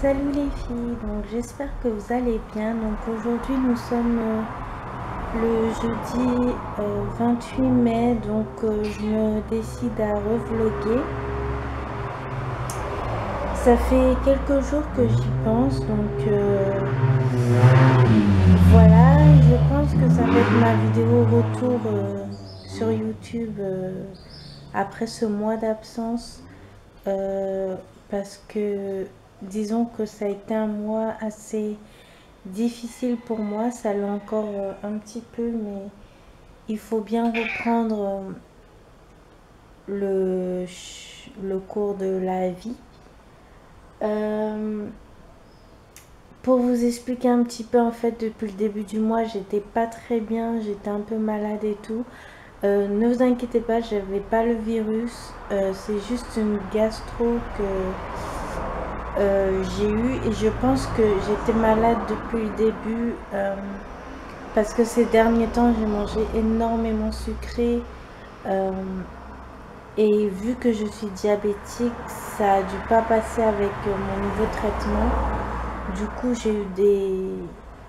Salut les filles, donc j'espère que vous allez bien. Donc aujourd'hui nous sommes euh, le jeudi 28 euh, mai, donc euh, je me décide à revloguer. Ça fait quelques jours que j'y pense, donc voilà, je pense que ça va être ma vidéo retour sur YouTube après ce mois d'absence parce que disons que ça a été un mois assez difficile pour moi. Ça l'est encore euh, un petit peu, mais il faut bien reprendre euh, le, le cours de la vie. Euh, pour vous expliquer un petit peu, en fait, depuis le début du mois, j'étais pas très bien, j'étais un peu malade et tout. ne vous inquiétez pas, j'avais pas le virus. c'est juste une gastro que euh, j'ai eu et je pense que j'étais malade depuis le début euh, parce que ces derniers temps j'ai mangé énormément sucré euh, et vu que je suis diabétique ça a dû pas passer avec mon nouveau traitement. Du coup j'ai eu des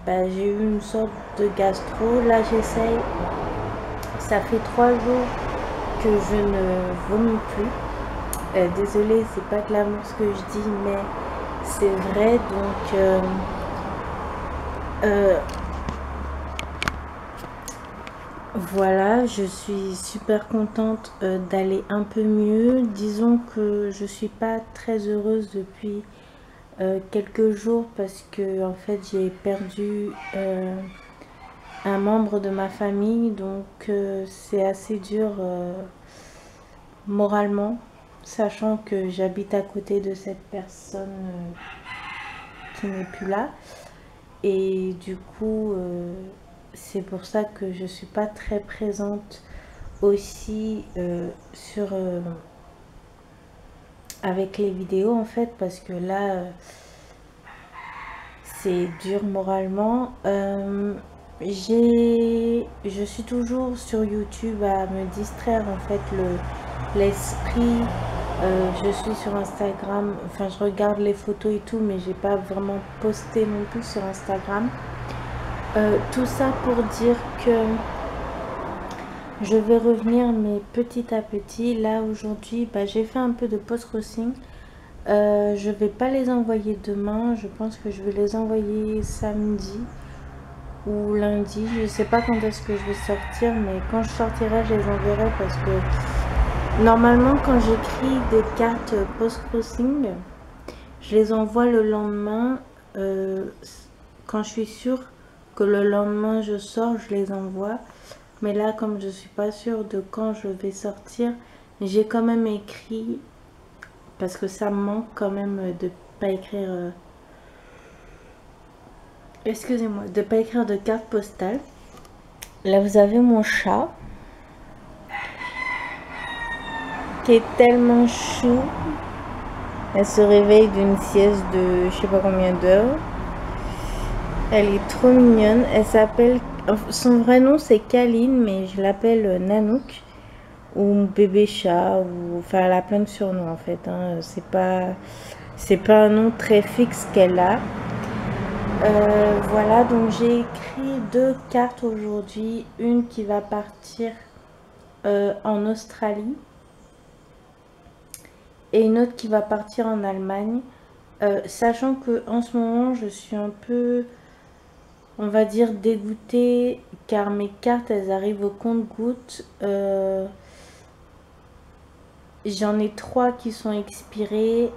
bah, j'ai eu une sorte de gastro. Là j'essaye. Ça fait trois jours que je ne vomis plus euh, désolée, c'est pas glamour ce que je dis, mais c'est vrai. Donc, euh, euh, voilà, je suis super contente d'aller un peu mieux. Disons que je suis pas très heureuse depuis quelques jours parce que en fait j'ai perdu un membre de ma famille, donc c'est assez dur moralement sachant que j'habite à côté de cette personne euh, qui n'est plus là. Et du coup, euh, c'est pour ça que je suis pas très présente aussi euh, sur avec les vidéos en fait parce que là c'est dur moralement j'ai je suis toujours sur youtube à me distraire en fait le l'esprit euh, je suis sur Instagram, enfin je regarde les photos et tout, mais j'ai pas vraiment posté non plus sur Instagram. Euh, tout ça pour dire que je vais revenir mais petit à petit. Là aujourd'hui, bah, j'ai fait un peu de post-crossing. Euh, je vais pas les envoyer demain. Je pense que je vais les envoyer samedi ou lundi. Je sais pas quand est-ce que je vais sortir, mais quand je sortirai, je les enverrai parce que Normalement, quand j'écris des cartes post-crossing, je les envoie le lendemain. Euh, quand je suis sûre que le lendemain je sors, je les envoie. Mais là, comme je suis pas sûre de quand je vais sortir, j'ai quand même écrit parce que ça me manque quand même de pas écrire. Euh, excusez-moi, de pas écrire de carte postale. Là, vous avez mon chat. qui est tellement chou. Elle se réveille d'une sieste de je sais pas combien d'heures. Elle est trop mignonne. Elle s'appelle... Son vrai nom c'est Kaline, mais je l'appelle Nanook. Ou bébé chat. Ou... Enfin, elle a plein de surnoms en fait. Hein. C'est. C'est pas un nom très fixe qu'elle a. Euh, voilà, donc j'ai écrit deux cartes aujourd'hui. Une qui va partir euh, en Australie et une autre qui va partir en Allemagne. Euh, sachant que en ce moment je suis un peu on va dire dégoûtée car mes cartes elles arrivent au compte-gouttes j'en ai trois qui sont expirées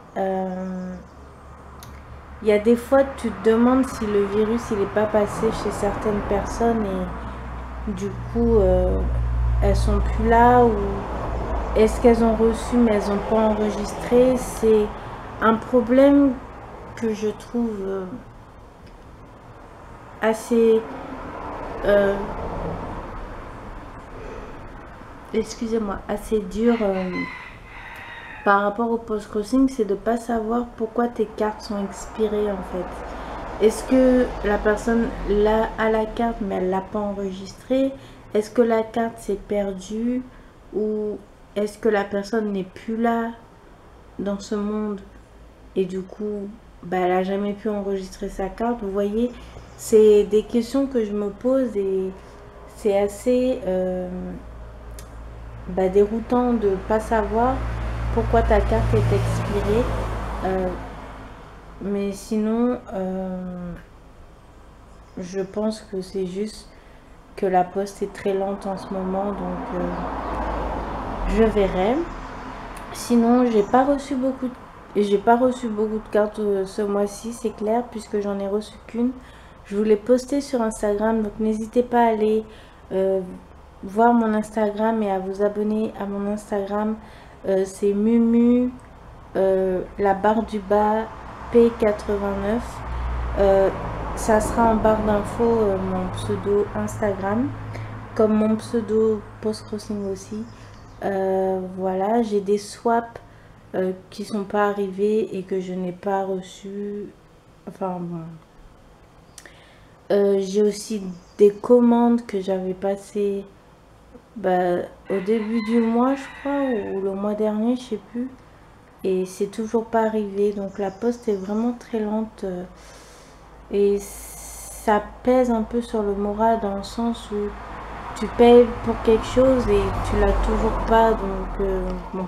il y a des fois tu te demandes si le virus il n'est pas passé chez certaines personnes et du coup elles sont plus là ou est-ce qu'elles ont reçu mais elles n'ont pas enregistré? C'est un problème que je trouve euh, assez... Euh, excusez-moi, assez dur euh, par rapport au post-crossing, c'est de pas savoir pourquoi tes cartes sont expirées en fait. Est-ce que la personne là a la carte mais elle l'a pas enregistrée? Est-ce que la carte s'est perdue? Ou est-ce que la personne n'est plus là dans ce monde? Et du coup bah, elle n'a jamais pu enregistrer sa carte. Vous voyez, c'est des questions que je me pose et c'est assez euh, bah, déroutant de ne pas savoir pourquoi ta carte est expirée. Euh, mais sinon, euh, je pense que c'est juste que la poste est très lente en ce moment, donc je verrai. Sinon, j'ai pas reçu beaucoup de... j'ai pas reçu beaucoup de cartes ce mois-ci, c'est clair, puisque j'en ai reçu qu'une. Je voulais poster sur Instagram, donc n'hésitez pas à aller euh, voir mon Instagram et à vous abonner à mon Instagram. Euh, c'est Mumu, euh, la barre du bas, P89. ça sera en barre d'infos mon pseudo Instagram, comme mon pseudo post-crossing aussi. voilà, j'ai des swaps qui sont pas arrivés et que je n'ai pas reçus. Enfin bon, euh, j'ai aussi des commandes que j'avais passées bah, au début du mois, je crois, ou le mois dernier, je sais plus. Et c'est toujours pas arrivé. Donc la poste est vraiment très lente. Euh, et ça pèse un peu sur le moral dans le sens où tu payes pour quelque chose et tu l'as toujours pas. Donc euh, bon.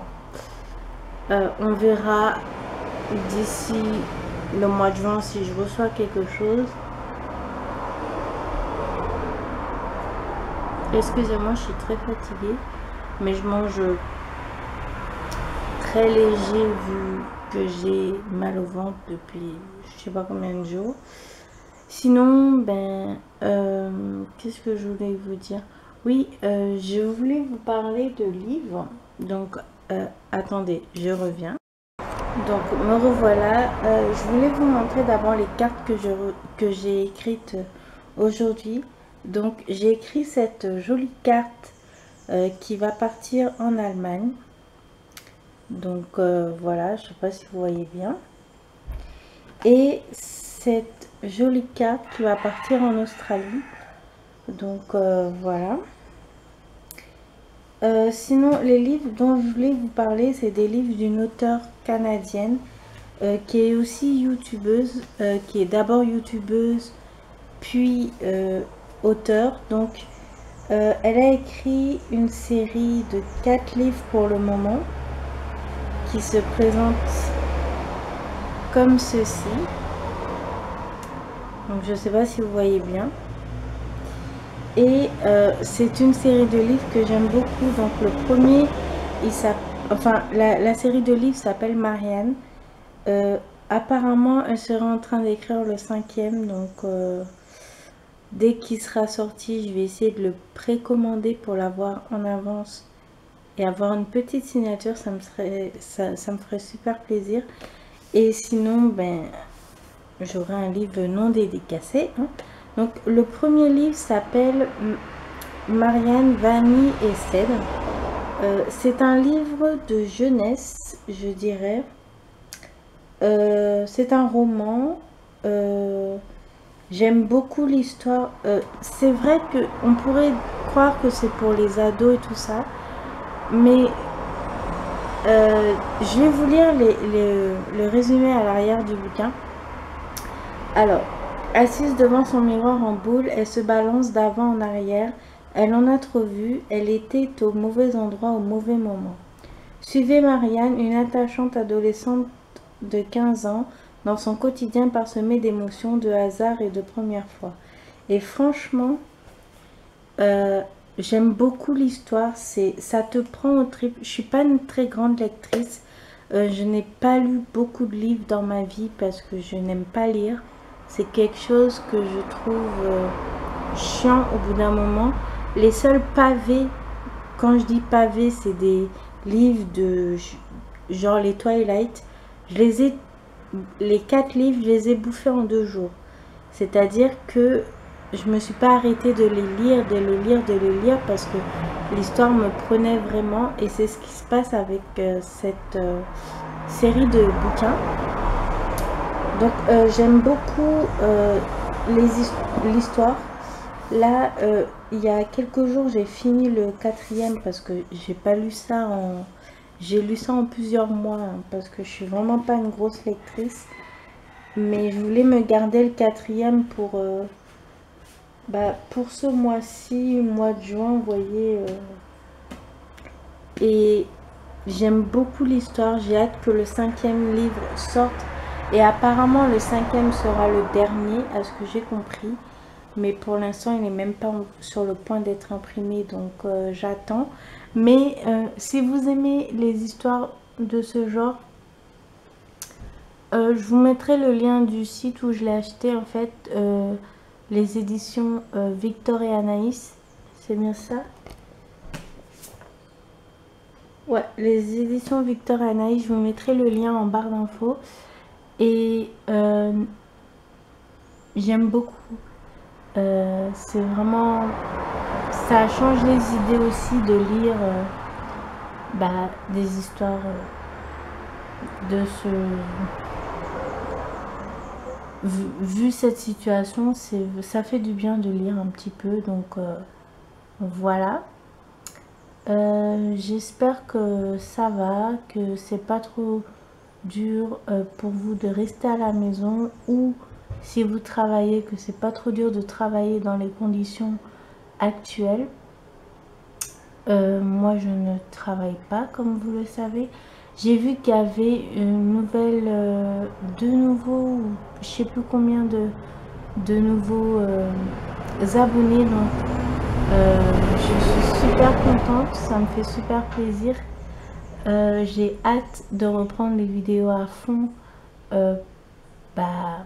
on verra d'ici le mois de juin si je reçois quelque chose. Excusez-moi, je suis très fatiguée, mais je mange très léger vu que j'ai mal au ventre depuis je sais pas combien de jours. Sinon, ben, euh, qu'est-ce que je voulais vous dire? Oui, euh, je voulais vous parler de livres. Donc, euh, attendez, je reviens. Donc, me revoilà. je voulais vous montrer d'abord les cartes que j'ai écrites aujourd'hui. Donc j'ai écrit cette jolie carte euh, qui va partir en Allemagne. Donc euh, voilà, je ne sais pas si vous voyez bien. Et cette jolie carte qui va partir en Australie. Donc euh, voilà. sinon, les livres dont je voulais vous parler, c'est des livres d'une auteure canadienne qui est aussi youtubeuse, qui est d'abord youtubeuse, puis auteur. Donc, euh, elle a écrit une série de quatre livres pour le moment qui se présentent comme ceci. Donc, je sais pas si vous voyez bien. Et euh, c'est une série de livres que j'aime beaucoup. Donc, le premier, il enfin, la, série de livres s'appelle Marianne. Euh, apparemment, elle serait en train d'écrire le cinquième. Donc, Dès qu'il sera sorti, je vais essayer de le précommander pour l'avoir en avance et avoir une petite signature, ça me, ferait super plaisir. Et sinon, ben, j'aurai un livre non dédicacé. Hein. Donc, le premier livre s'appelle Marianne, Vanille et Cèdre. Euh, c'est un livre de jeunesse, je dirais. Euh, c'est un roman. Euh, J'aime beaucoup l'histoire. Euh, c'est vrai qu'on pourrait croire que c'est pour les ados et tout ça. Mais euh, je vais vous lire le résumé à l'arrière du bouquin. Alors, assise devant son miroir en boule, elle se balance d'avant en arrière. Elle en a trop vu. Elle était au mauvais endroit au mauvais moment. Suivez Marianne, une attachante adolescente de 15 ans, dans son quotidien parsemé d'émotions, de hasard et de première fois. Et franchement, euh, j'aime beaucoup l'histoire. C'est, ça te prend au trip. Je suis pas une très grande lectrice. Euh, je n'ai pas lu beaucoup de livres dans ma vie parce que je n'aime pas lire. C'est quelque chose que je trouve euh, chiant au bout d'un moment. Les seuls pavés, quand je dis pavés, c'est des livres de genre les Twilight. Je les ai les quatre livres, je les ai bouffés en deux jours. C'est-à-dire que je me suis pas arrêtée de les lire, de les lire, de les lire parce que l'histoire me prenait vraiment et c'est ce qui se passe avec euh, cette euh, série de bouquins. Donc euh, j'aime beaucoup l'histoire. Là, il y a quelques jours, j'ai fini le quatrième parce que j'ai pas lu ça en j'ai lu ça en plusieurs mois hein, parce que je suis vraiment pas une grosse lectrice. Mais je voulais me garder le quatrième pour, euh, bah, pour ce mois-ci, mois de juin, vous voyez. Euh. et j'aime beaucoup l'histoire. J'ai hâte que le cinquième livre sorte. Et apparemment, le cinquième sera le dernier, à ce que j'ai compris. Mais pour l'instant, il n'est même pas sur le point d'être imprimé, donc euh, j'attends. Mais si vous aimez les histoires de ce genre, euh, je vous mettrai le lien du site où je l'ai acheté en fait. Euh, les éditions euh, Victor et Anaïs. C'est bien ça? Ouais, les éditions Victor et Anaïs. Je vous mettrai le lien en barre d'infos. Et j'aime beaucoup. C'est vraiment... Ça change les idées aussi de lire bah, des histoires de ce vu, cette situation, ça fait du bien de lire un petit peu. Donc euh, voilà. Euh, j'espère que ça va, que c'est pas trop dur euh, pour vous de rester à la maison ou si vous travaillez, que c'est pas trop dur de travailler dans les conditions actuelles. moi, je ne travaille pas, comme vous le savez. J'ai vu qu'il y avait une nouvelle, euh, de nouveaux, je sais plus combien de, de nouveaux euh, abonnés. Donc, euh, je suis super contente, ça me fait super plaisir. J'ai hâte de reprendre les vidéos à fond bah,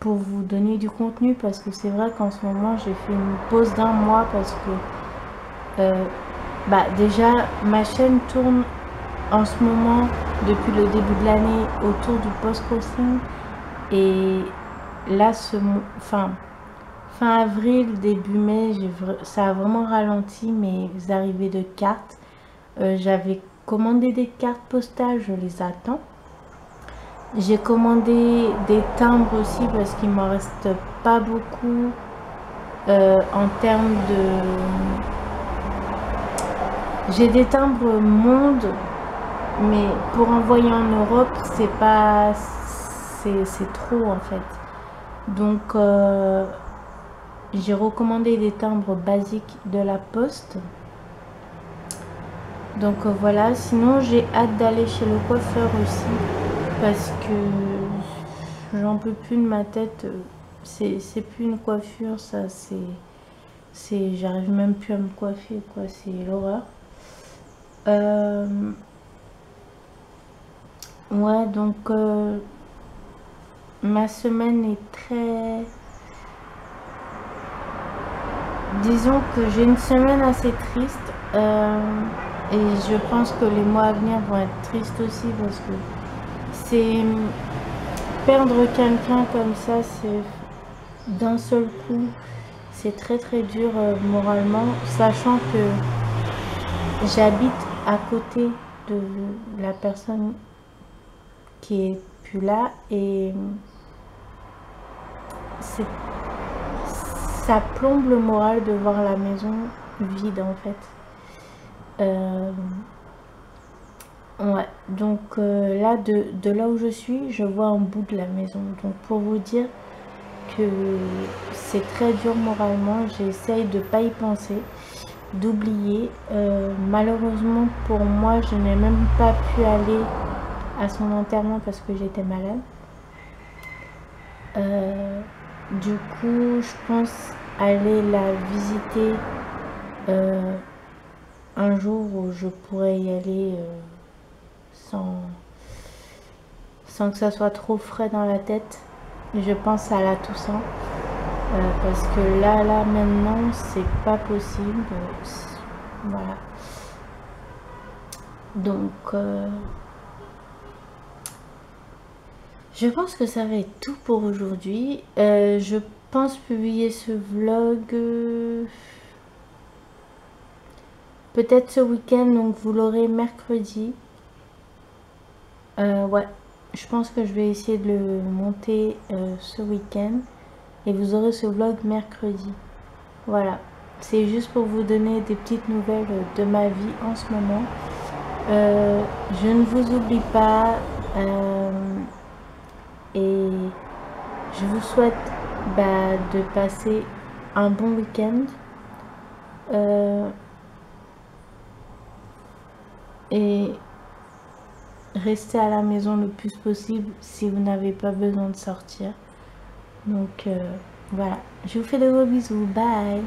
pour vous donner du contenu parce que c'est vrai qu'en ce moment j'ai fait une pause d'un mois parce que bah, déjà ma chaîne tourne en ce moment, depuis le début de l'année, autour du post-crossing. Et là, ce, fin, fin avril, début mai, ça a vraiment ralenti mes arrivées de cartes. Euh, j'avais commandé des cartes postales, je les attends. J'ai commandé des timbres aussi parce qu'il m'en reste pas beaucoup euh, en termes de... J'ai des timbres monde mais pour envoyer en Europe, c'est pas... C'est trop en fait. Donc, euh, j'ai recommandé des timbres basiques de la poste. Donc euh, voilà, sinon j'ai hâte d'aller chez le coiffeur aussi parce que j'en peux plus de ma tête. C'est plus une coiffure, ça c'est... J'arrive même plus à me coiffer, quoi, c'est l'horreur. Euh, Ouais, donc euh, ma semaine est très... Disons que j'ai une semaine assez triste euh, et je pense que les mois à venir vont être tristes aussi parce que c'est... Perdre quelqu'un comme ça, c'est d'un seul coup, c'est très très dur euh, moralement, sachant que j'habite à côté de la personne qui est plus là et ça plombe le moral de voir la maison vide en fait. Euh, ouais, donc euh, là de, de, là où je suis, je vois un bout de la maison. Donc pour vous dire que c'est très dur moralement, j'essaye de pas y penser, d'oublier. Euh, malheureusement pour moi, je n'ai même pas pu aller à son enterrement parce que j'étais malade. Euh, du coup, je pense aller la visiter un jour où je pourrais y aller sans, que ça soit trop frais dans la tête. Je pense à la Toussaint. parce que là, là, maintenant, c'est pas possible. Voilà. Donc, Je pense que ça va être tout pour aujourd'hui. Euh, je pense publier ce vlog euh, peut-être ce week-end, donc vous l'aurez mercredi. Euh, ouais, je pense que je vais essayer de le monter ce week-end. Et vous aurez ce vlog mercredi. Voilà, c'est juste pour vous donner des petites nouvelles de ma vie en ce moment. je ne vous oublie pas Et je vous souhaite bah, de passer un bon week-end. Euh, et rester à la maison le plus possible si vous n'avez pas besoin de sortir. Donc euh, voilà, je vous fais de gros bisous, bye